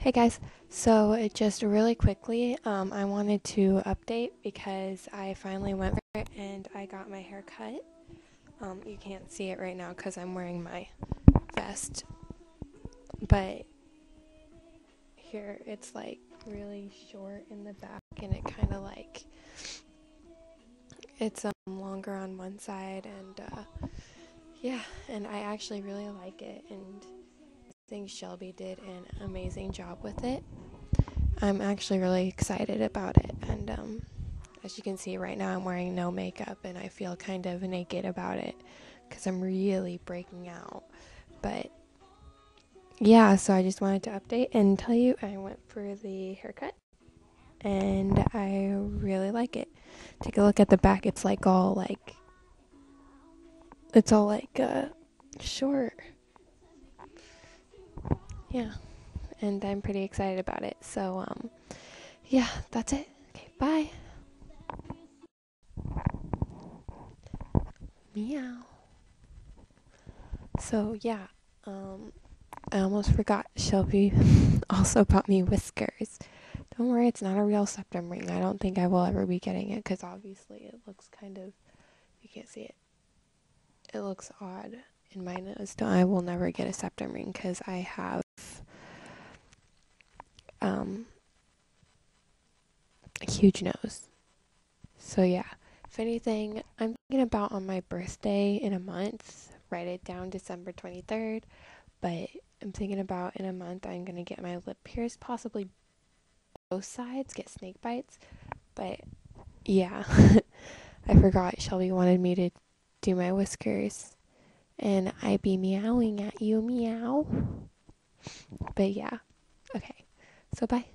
Hey guys, so just really quickly, um, I wanted to update because I finally went for it and I got my hair cut. Um, you can't see it right now because I'm wearing my vest, but here it's like really short in the back and it kind of like it's um, longer on one side and uh, yeah, and I actually really like it and think Shelby did an amazing job with it. I'm actually really excited about it, and um, as you can see right now, I'm wearing no makeup and I feel kind of naked about it because I'm really breaking out. But yeah, so I just wanted to update and tell you I went for the haircut and I really like it. Take a look at the back, it's like all like it's all like uh short yeah, and I'm pretty excited about it. So, um, yeah, that's it. Okay, bye. Meow. So, yeah, um, I almost forgot Shelby also bought me whiskers. Don't worry, it's not a real septum ring. I don't think I will ever be getting it because obviously it looks kind of, you can't see it. It looks odd in my nose. I will never get a septum ring because I have um, a huge nose. So yeah, if anything, I'm thinking about on my birthday in a month. Write it down December 23rd. But I'm thinking about in a month I'm gonna get my lip pierced, possibly both sides, get snake bites. But yeah, I forgot Shelby wanted me to do my whiskers, and I be meowing at you, meow. But yeah, okay. So bye.